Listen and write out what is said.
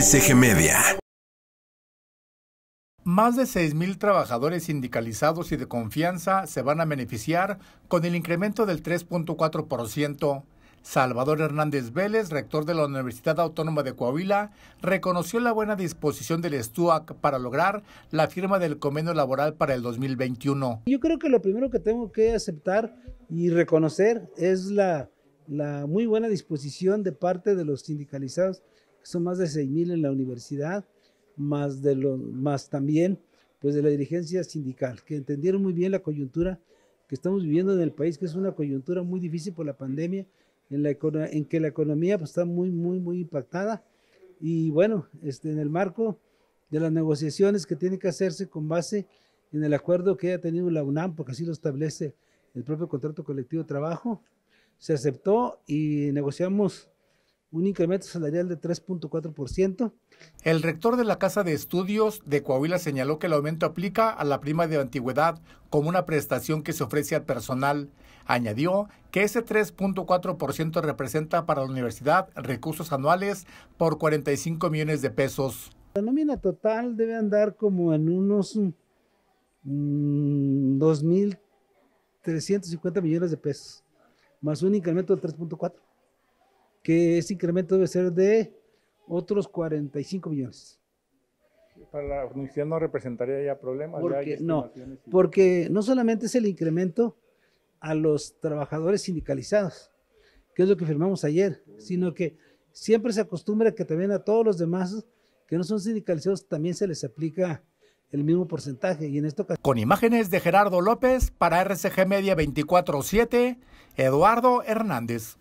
RCG Media. Más de 6.000 trabajadores sindicalizados y de confianza se van a beneficiar con el incremento del 3.4%. Salvador Hernández Vélez, rector de la Universidad Autónoma de Coahuila, reconoció la buena disposición del STUAC para lograr la firma del convenio laboral para el 2021. Yo creo que lo primero que tengo que aceptar y reconocer es la, la muy buena disposición de parte de los sindicalizados, son más de 6.000 en la universidad, más, de lo, más también pues de la dirigencia sindical, que entendieron muy bien la coyuntura que estamos viviendo en el país, que es una coyuntura muy difícil por la pandemia en, la, en que la economía pues, está muy, muy, muy impactada. Y bueno, este, en el marco de las negociaciones que tienen que hacerse con base en el acuerdo que haya tenido la UNAM, porque así lo establece el propio contrato colectivo de trabajo, se aceptó y negociamos un incremento salarial de 3.4%. El rector de la Casa de Estudios de Coahuila señaló que el aumento aplica a la prima de antigüedad como una prestación que se ofrece al personal. Añadió que ese 3.4% representa para la universidad recursos anuales por 45 millones de pesos. La nómina total debe andar como en unos 2.350 mm, millones de pesos, más un incremento del 3.4 que ese incremento debe ser de otros 45 millones. Para la universidad no representaría ya problemas. Porque, no, porque no solamente es el incremento a los trabajadores sindicalizados, que es lo que firmamos ayer, sino que siempre se acostumbra que también a todos los demás que no son sindicalizados también se les aplica el mismo porcentaje. Y en esto... Con imágenes de Gerardo López para RCG Media 24-7, Eduardo Hernández.